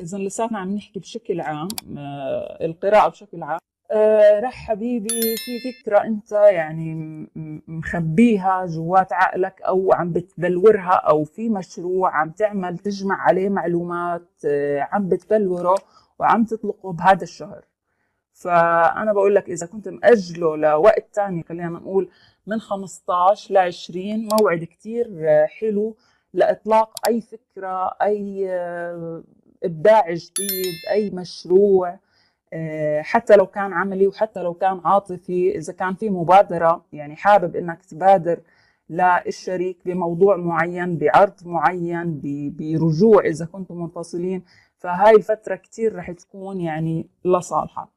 إذا لساتنا عم نحكي بشكل عام آه، القراءة بشكل عام. آه، رح حبيبي في فكرة أنت يعني مخبيها جوات عقلك أو عم بتبلورها أو في مشروع عم تعمل تجمع عليه معلومات آه، عم بتبلوره وعم تطلقه بهذا الشهر. فأنا بقول لك إذا كنت مأجله لوقت تاني خلينا نقول من 15 ل 20 موعد كتير حلو لإطلاق أي فكرة أي إبداع جديد أي مشروع آه، حتى لو كان عملي وحتى لو كان عاطفي إذا كان في مبادرة يعني حابب إنك تبادر للشريك بموضوع معين بعرض معين برجوع إذا كنتم منفصلين فهاي الفترة كثير رح تكون يعني لصالحك.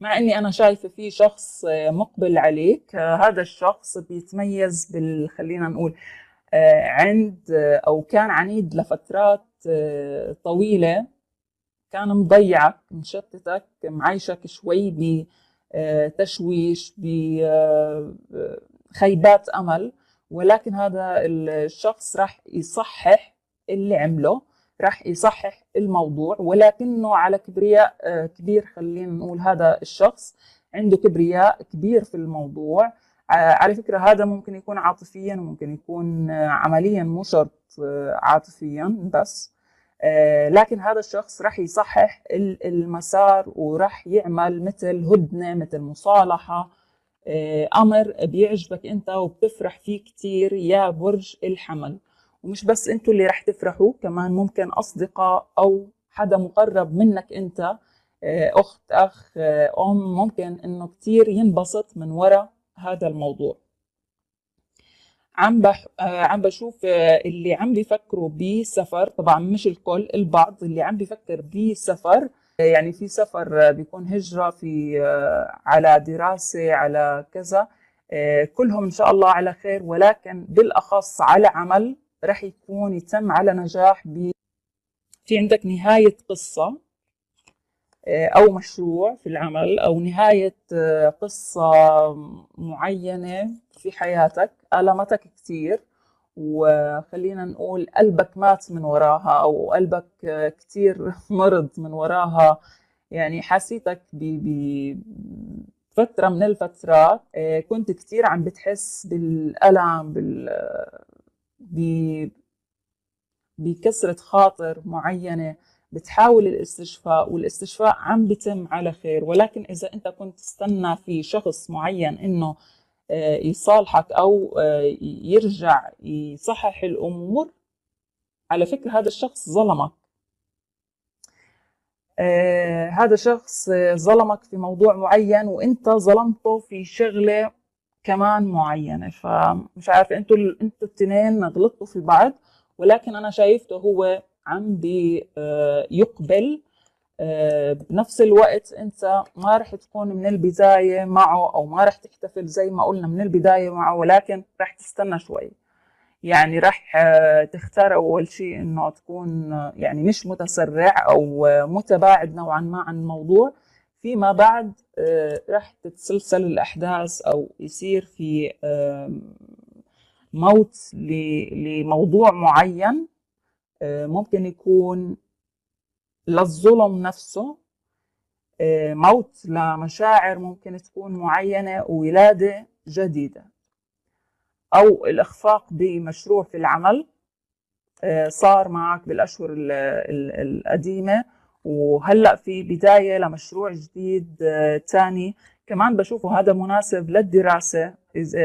مع إني أنا شايفة في شخص مقبل عليك آه، هذا الشخص بيتميز بال خلينا نقول آه، عند أو كان عنيد لفترات آه، طويلة كان مضيعك مشتتك معيشك شوي بتشويش بخيبات أمل. ولكن هذا الشخص راح يصحح اللي عمله راح يصحح الموضوع. ولكنه على كبرياء آه، كبير خلينا نقول هذا الشخص عنده كبرياء كبير في الموضوع. آه، على فكرة هذا ممكن يكون عاطفيا وممكن يكون عمليا مو شرط عاطفيا بس. آه، لكن هذا الشخص راح يصحح المسار وراح يعمل مثل هدنة مثل مصالحة. آه، أمر بيعجبك أنت وبتفرح فيه كتير يا برج الحمل. ومش بس أنتوا اللي راح تفرحوا كمان ممكن أصدقاء أو حدا مقرب منك أنت آه، أخت أخ أم ممكن أنه كتير ينبسط من وراء هذا الموضوع. عم بح... آه، عم بشوف آه، اللي عم بيفكروا بسفر طبعا مش الكل البعض اللي عم بيفكر بسفر آه، يعني في سفر بيكون هجرة في على دراسة على كذا كلهم إن شاء الله على خير ولكن بالأخص على عمل رح يكون يتم على نجاح ب في عندك نهاية قصة. أو مشروع في العمل أو نهاية قصة معينة في حياتك ألمتك كثير وخلينا نقول قلبك مات من وراها أو قلبك كثير مرض من وراها. يعني حسيتك بفترة من الفترات آه، كنت كثير عم بتحس بالألم بال بكسرة خاطر معينة. بتحاول الاستشفاء والاستشفاء عم بيتم على خير. ولكن إذا أنت كنت تستنى في شخص معين إنه آه، يصالحك أو آه، يرجع يصحح الأمور على فكرة هذا الشخص ظلمك. آه، هذا شخص ظلمك في موضوع معين وأنت ظلمته في شغلة كمان معينة. فمش عارفة أنتوا أنتوا الاثنين غلطتوا في بعض ولكن أنا شايفته هو عم بيقبل آه، بنفس الوقت انت ما رح تكون من البداية معه أو ما رح تحتفل زي ما قلنا من البداية معه ولكن رح تستنى شوي. يعني رح آه، تختار أول شيء إنه تكون آه، يعني مش متسرع أو متباعد نوعا ما عن الموضوع. فيما بعد رح تتسلسل الأحداث أو يصير في موت لموضوع معين. ممكن يكون للظلم نفسه آه، موت لمشاعر ممكن تكون معينة وولادة جديدة. أو الإخفاق بمشروع في العمل آه، صار معك بالأشهر القديمة. وهلأ في بداية لمشروع جديد ثاني آه، كمان بشوفه هذا مناسب للدراسة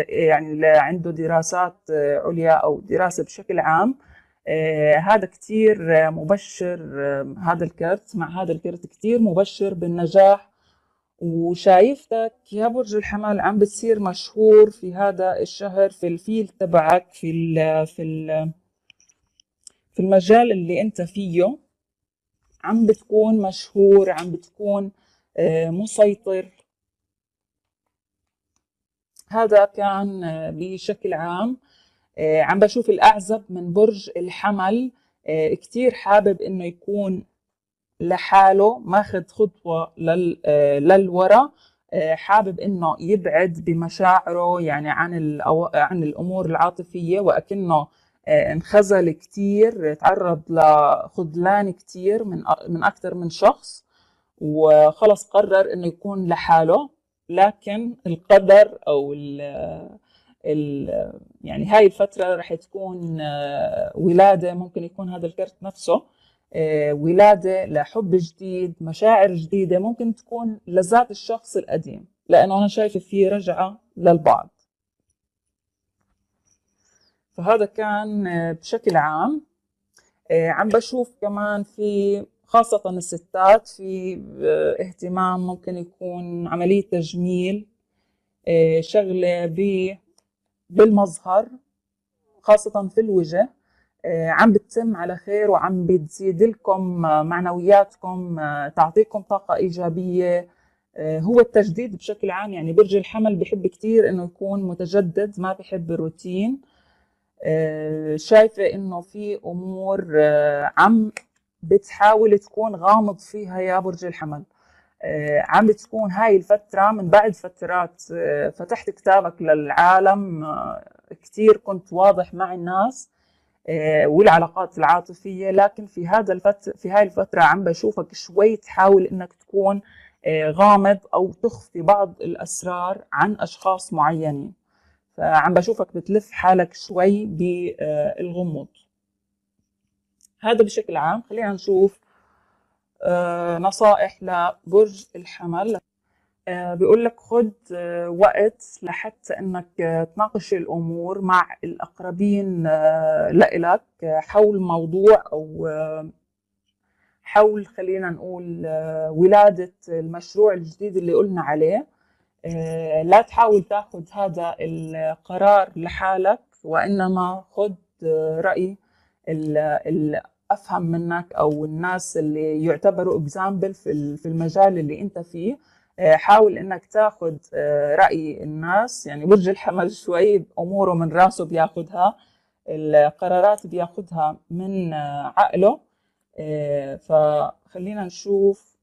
يعني اللي عنده دراسات عليا أو دراسة بشكل عام. آه هذا كتير مبشر آه هذا الكرت مع هذا الكرت كتير مبشر بالنجاح. وشايفتك يا برج الحمل عم بتصير مشهور في هذا الشهر في الفيل تبعك في ال في ال في المجال اللي أنت فيه. عم بتكون مشهور عم بتكون آه مسيطر. هذا كان آه، بشكل عام. آه، عم بشوف الأعزب من برج الحمل. آه، كتير حابب إنه يكون لحاله ماخذ خطوة لل آه، للورا. حابب إنه يبعد بمشاعره يعني عن عن الأمور العاطفية. وأكنه انخزل كتير تعرض لخذلان كتير من من أكثر من شخص. وخلص قرر إنه يكون لحاله. لكن القدر ال ال يعني هاي الفترة رح تكون ولادة ممكن يكون هذا الكرت نفسه ولادة لحب جديد مشاعر جديدة ممكن تكون لذات الشخص القديم لأنه أنا شايفة في رجعة للبعض. فهذا كان آه، بشكل عام. آه، عم بشوف كمان في خاصة الستات في آه، اهتمام ممكن يكون عملية تجميل شغلة بالمظهر خاصة في الوجه عم بتتم على خير وعم بتزيد لكم معنوياتكم تعطيكم طاقة إيجابية. هو التجديد بشكل عام يعني برج الحمل بحب كتير إنه يكون متجدد ما بحب الروتين. آه، شايفة إنه في أمور آه، عم بتحاول تكون غامض فيها يا برج الحمل. آه، عم بتكون هاي الفترة من بعد فترات فتحت كتابك للعالم كتير كنت واضح مع الناس والعلاقات العاطفية لكن في هذا الفترة في هاي الفترة عم بشوفك شوي تحاول إنك تكون غامض أو تخفي بعض الأسرار عن أشخاص معينين. فعم بشوفك بتلف حالك شوي بالغموض. هذا بشكل عام خلينا نشوف آه، نصائح لبرج الحمل. آه، بيقول لك خد آه، وقت لحتى إنك تناقش الأمور مع الأقربين لإلك حول موضوع أو حول خلينا نقول ولادة المشروع الجديد اللي قلنا عليه. آه، لا تحاول تاخذ هذا القرار لحالك وإنما خذ رأي الافهم منك أو الناس اللي يعتبروا اكزامبل في المجال اللي أنت فيه آه، حاول إنك تاخذ آه، رأي الناس يعني برج الحمل شوي أموره من راسه بياخذها القرارات بياخذها من عقله فخلينا نشوف.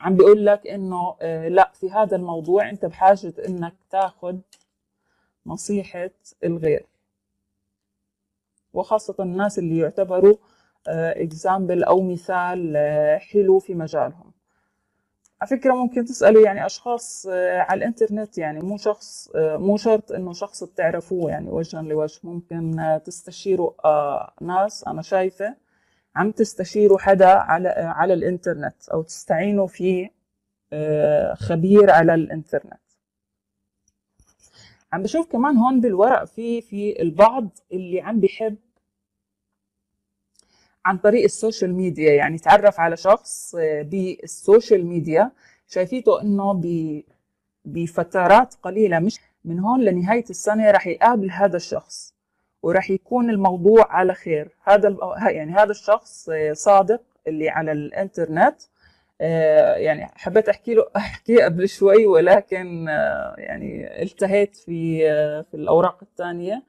عم بيقول لك إنه آه، لا في هذا الموضوع أنت بحاجة إنك تاخذ نصيحة الغير. وخاصة الناس اللي يعتبروا اكزامبل آه، أو مثال آه، حلو في مجالهم. على فكرة ممكن تسألوا يعني أشخاص على الإنترنت يعني مو شخص مو شرط إنه شخص بتعرفوه يعني وجها لوجه. ممكن تستشيروا ناس أنا شايفة عم تستشيروا حدا على على الإنترنت أو تستعينوا في آه، خبير على الإنترنت. عم بشوف كمان هون بالورق في في البعض اللي عم بيحب عن طريق السوشيال ميديا. يعني تعرف على شخص آه، بالسوشيال ميديا شايفيته إنه بفترات قليلة. مش من هون لنهاية السنة رح يقابل هذا الشخص وراح يكون الموضوع على خير. هذا يعني هذا الشخص صادق اللي على الإنترنت. آه، يعني حبيت أحكي له احكي قبل شوي ولكن آه، يعني التهيت في آه، في الأوراق الثانية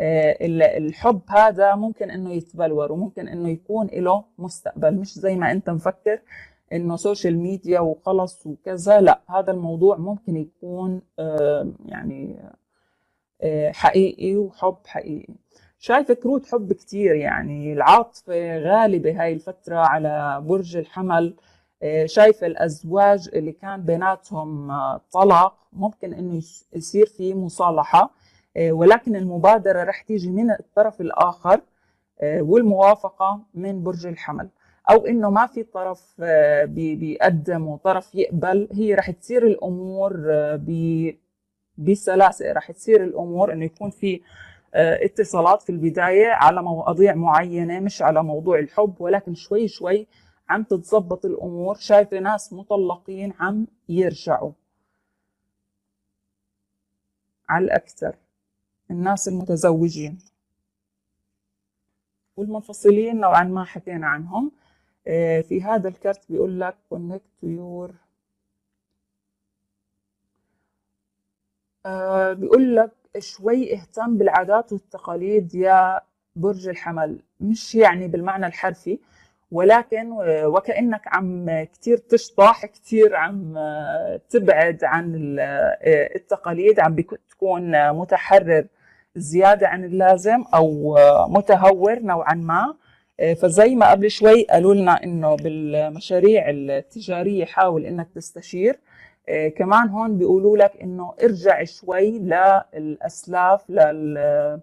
الحب هذا ممكن إنه يتبلور وممكن إنه يكون له مستقبل مش زي ما أنت مفكر إنه سوشيال ميديا وخلص وكذا. لا هذا الموضوع ممكن يكون يعني آه، حقيقي وحب حقيقي. شايفة كروت حب كتير يعني العاطفة غالبة هاي الفترة على برج الحمل. آه، شايفة الأزواج اللي كان بيناتهم آه، طلاق ممكن إنه يصير في مصالحة ولكن المبادرة رح تيجي من الطرف الآخر والموافقة من برج الحمل. أو إنه ما في طرف بيقدم وطرف يقبل هي رح تصير الأمور بسلاسة. راح تصير الأمور إنه يكون في آه، اتصالات في البداية على مواضيع معينة مش على موضوع الحب ولكن شوي شوي عم تتظبط الأمور شايفه ناس مطلقين عم يرجعوا. على الأكثر الناس المتزوجين. والمنفصلين نوعا ما حكينا عنهم. آه، في هذا الكرت بيقول لك connect your آه بيقول لك شوي اهتم بالعادات والتقاليد يا برج الحمل. مش يعني بالمعنى الحرفي ولكن آه، وكأنك عم كتير تشطح كتير عم آه، تبعد عن آه، التقاليد عم تكون متحرر زيادة عن اللازم أو متهور نوعا ما. فزي ما قبل شوي قالوا لنا إنه بالمشاريع التجارية حاول إنك تستشير. كمان هون بيقولوا لك إنه ارجع شوي للأسلاف لل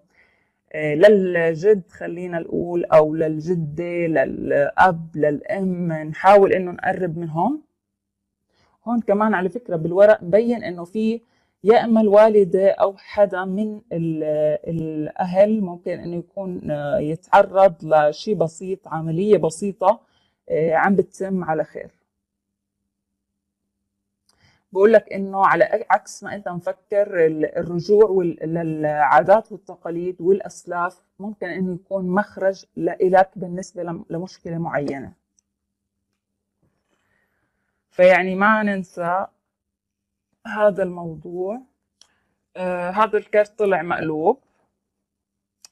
للجد خلينا نقول أو للجدة للأب للأم نحاول إنه نقرب منهم. هون كمان على فكرة بالورق مبين إنه في يا اما الوالده أو حدا من الأهل ممكن إنه يكون يتعرض لشيء بسيط عملية بسيطة آه، عم بتتم على خير. بقول لك إنه على عكس ما انت مفكر الرجوع للعادات والتقاليد والأسلاف ممكن إنه يكون مخرج لإلك بالنسبة لمشكلة معينة. فيعني ما ننسى هذا الموضوع. آه هذا الكرت طلع مقلوب.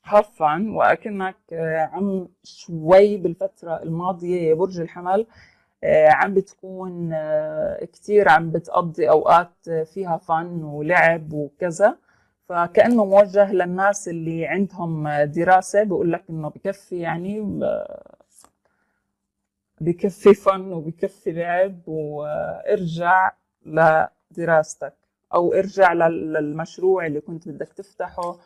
هفن وأكنك آه عم شوي بالفترة الماضية برج الحمل. عم بتكون آه، كتير عم بتقضي أوقات فيها فن ولعب وكذا. فكأنه موجه للناس اللي عندهم دراسة بقول لك إنه بكفي يعني بكفي فن وبكفي لعب وارجع لدراستك أو ارجع للمشروع اللي كنت بدك تفتحه.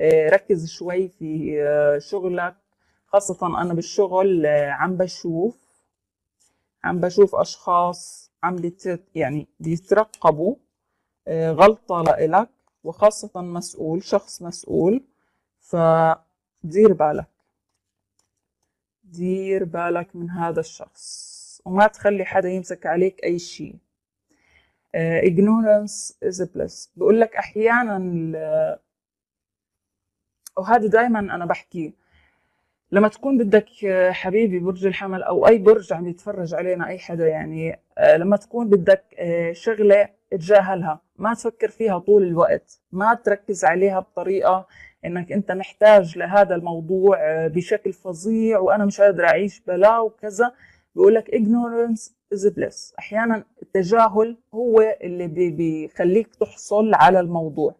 آه، ركز شوي في شغلك خاصة أنا بالشغل عم بشوف عم بشوف أشخاص عم يعني بيترقبوا آه، غلطة لإلك وخاصة مسؤول شخص مسؤول فدير بالك. دير بالك من هذا الشخص وما تخلي حدا يمسك عليك أي شيء. uh, ignorance is a bliss. بقول لك أحيانا وهذا دائما أنا بحكيه. لما تكون بدك حبيبي برج الحمل أو أي برج عم يتفرج علينا أي حدا يعني آه، لما تكون بدك آه، شغلة تجاهلها ما تفكر فيها طول الوقت ما تركز عليها بطريقة إنك أنت محتاج لهذا الموضوع آه، بشكل فظيع وأنا مش قادر أعيش بلا وكذا بيقول لك ignorance is bliss. أحيانا التجاهل هو اللي بيخليك تحصل على الموضوع.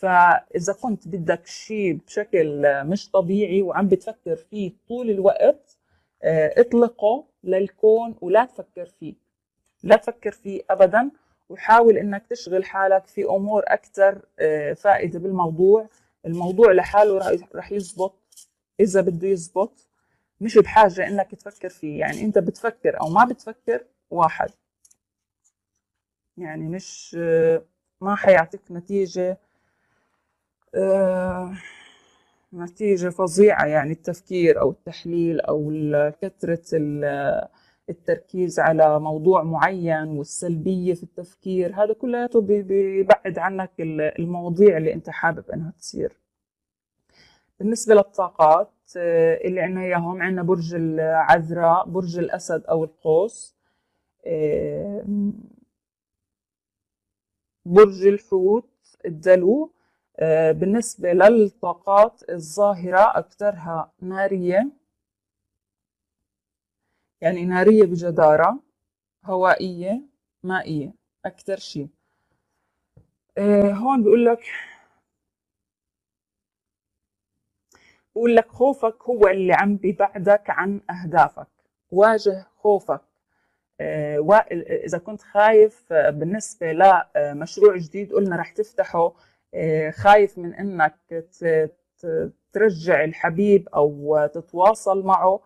فإذا كنت بدك شيء بشكل مش طبيعي وعم بتفكر فيه طول الوقت آه، اطلقه للكون ولا تفكر فيه. لا تفكر فيه ابدا وحاول إنك تشغل حالك في أمور أكثر آه، فائدة بالموضوع. الموضوع لحاله رح يزبط. إذا بده يزبط مش بحاجة إنك تفكر فيه. يعني أنت بتفكر أو ما بتفكر واحد. يعني مش آه، ما حيعطيك نتيجة نتيجة فظيعة يعني التفكير أو التحليل أو كثرة التركيز على موضوع معين والسلبية في التفكير هذا كلياته بيبعد عنك المواضيع اللي أنت حابب أنها تصير. بالنسبة للطاقات آه، اللي عنا إياهم عنا برج العذراء برج الأسد أو القوس آه، برج الحوت الدلو. آه، بالنسبة للطاقات الظاهرة أكثرها نارية. يعني نارية بجدارة هوائية مائية أكثر شيء آه، هون بيقول لك بقول لك خوفك هو اللي عم بيبعدك عن أهدافك. واجه خوفك. آه، إذا كنت خايف بالنسبة لمشروع جديد قلنا رح تفتحه آه، خايف من إنك ترجع الحبيب أو تتواصل معه.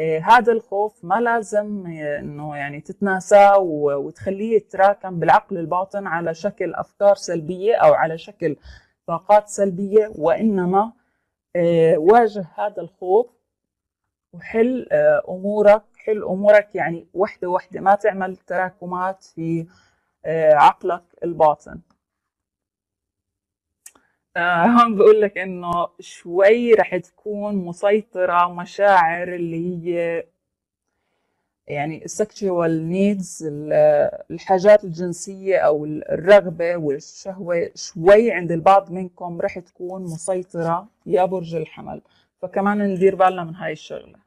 آه، هذا الخوف ما لازم إنه يعني تتناساه وتخليه يتراكم بالعقل الباطن على شكل أفكار سلبية أو على شكل طاقات سلبية وإنما آه، واجه هذا الخوف وحل أمورك. حل أمورك يعني وحدة وحدة ما تعمل تراكمات في عقلك الباطن. آه هون بقول لك إنه شوي رح تكون مسيطرة مشاعر اللي هي يعني ال sexual needs الحاجات الجنسية أو الرغبة والشهوة شوي عند البعض منكم رح تكون مسيطرة يا برج الحمل. فكمان ندير بالنا من هاي الشغلة.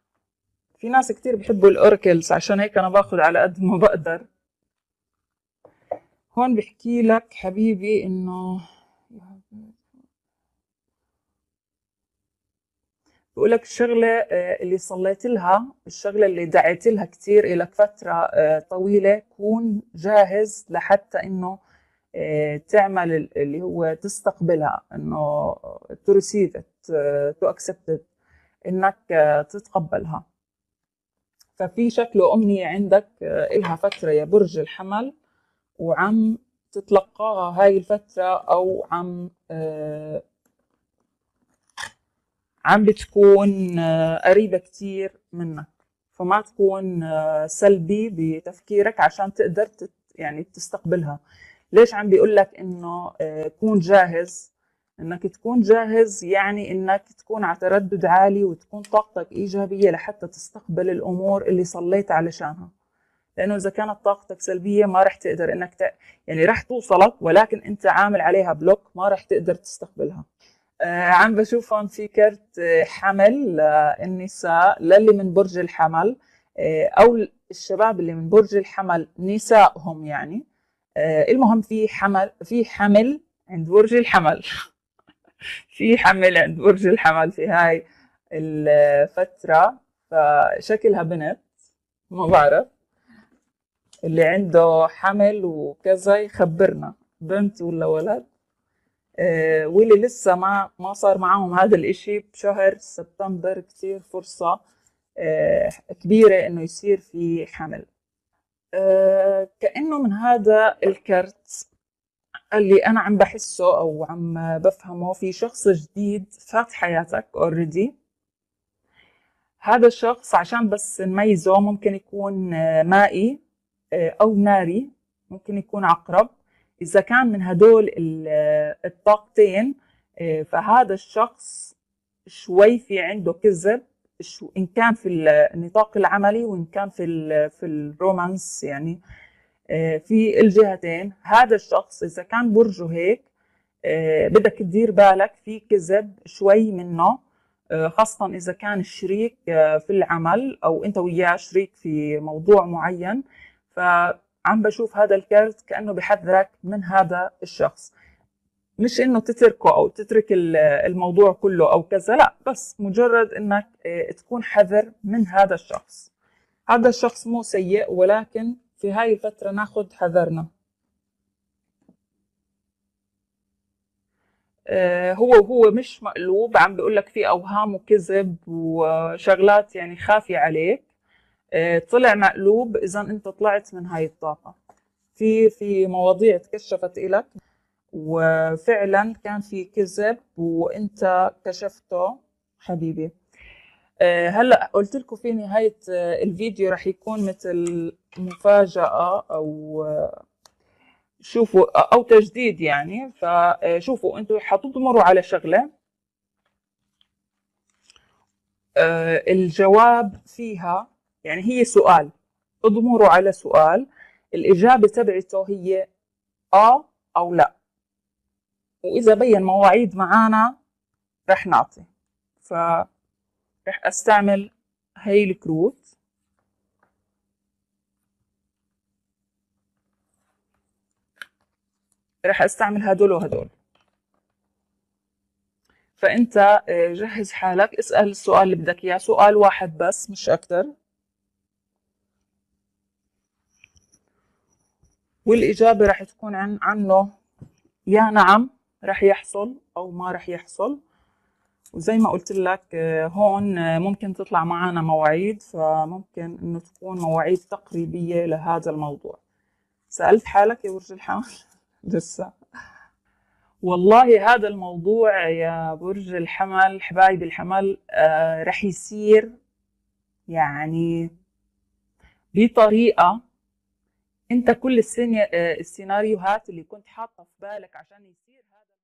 في ناس كتير بحبوا الأوركلز عشان هيك أنا باخذ على قد ما بقدر. هون بحكي لك حبيبي إنه بقول لك الشغلة آه، اللي صليت لها الشغلة اللي دعيت لها كثير إلك فترة آه، طويلة كون جاهز لحتى إنه آه، تعمل اللي هو تستقبلها receive it to accept it إنك تتقبلها. ففي شكله أمنية عندك إلها فترة يا برج الحمل وعم تتلقاها هاي الفترة أو عم عم بتكون آه، قريبة كتير منك. فما تكون آه، سلبي بتفكيرك عشان تقدر تت يعني تستقبلها. ليش عم بيقول لك إنه آه، كون جاهز؟ إنك تكون جاهز يعني إنك تكون على تردد عالي وتكون طاقتك إيجابية لحتى تستقبل الأمور اللي صليت علشانها. لأنه إذا كانت طاقتك سلبية ما رح تقدر إنك ت... يعني رح توصلك ولكن أنت عامل عليها بلوك ما رح تقدر تستقبلها. عم بشوف هون في كرت آه، حمل للنساء للي من برج الحمل آه، أو الشباب اللي من برج الحمل نسائهم يعني. المهم في حمل في حمل عند برج الحمل. في حمل عند برج الحمل في هاي الفترة. فشكلها بنت ما بعرف اللي عنده حمل وكذا يخبرنا. بنت ولا ولد؟ آه، واللي لسه ما ما صار معهم هذا الإشي بشهر سبتمبر كتير فرصة آه، كبيرة إنه يصير في حمل. آه، كأنه من هذا الكرت اللي أنا عم بحسه أو عم بفهمه في شخص جديد فات حياتك اوريدي هذا الشخص عشان بس نميزه ممكن يكون مائي أو ناري ممكن يكون عقرب. إذا كان من هدول الطاقتين آه، فهذا الشخص شوي في عنده كذب إن كان في النطاق العملي وإن كان في في الرومانس يعني آه، في الجهتين. هذا الشخص إذا كان برجه هيك آه، بدك تدير بالك في كذب شوي منه خاصة إذا كان الشريك في العمل أو أنت وياه شريك في موضوع معين. ف عم بشوف هذا الكارت كأنه بحذرك من هذا الشخص. مش إنه تتركه أو تترك الموضوع كله أو كذا لا بس مجرد إنك آه، تكون حذر من هذا الشخص. هذا الشخص مو سيء ولكن في هاي الفترة ناخذ حذرنا. آه، هو هو مش مقلوب عم بيقول لك في أوهام وكذب وشغلات يعني خافية عليك. طلع مقلوب إذا أنت طلعت من هاي الطاقة. في في مواضيع تكشفت لك وفعلا كان في كذب وأنت كشفته حبيبي. آه، هلأ قلت لكم في نهاية آه، الفيديو رح يكون مثل مفاجأة أو شوفوا أو تجديد يعني. فشوفوا أنتم حتضمروا على شغلة. الجواب فيها يعني هي سؤال. اضمروا على سؤال. الإجابة تبعته هي آه أو لا. وإذا بين مواعيد معانا رح نعطي. فرح أستعمل هاي الكروت. رح أستعمل هدول وهدول. فأنت آه، جهز حالك. اسأل السؤال اللي بدك إياه. سؤال واحد بس مش أكثر والإجابة رح تكون عن عنه يا نعم رح يحصل أو ما رح يحصل. وزي ما قلت لك آه، هون آه، ممكن تطلع معنا مواعيد فممكن إنه تكون مواعيد تقريبية لهذا الموضوع. سألت حالك يا برج الحمل؟ لسه. والله هذا الموضوع يا برج الحمل حبايبي الحمل آه رح يصير يعني بطريقة انت كل السيناريوهات اللي كنت حاطة في بالك عشان يصير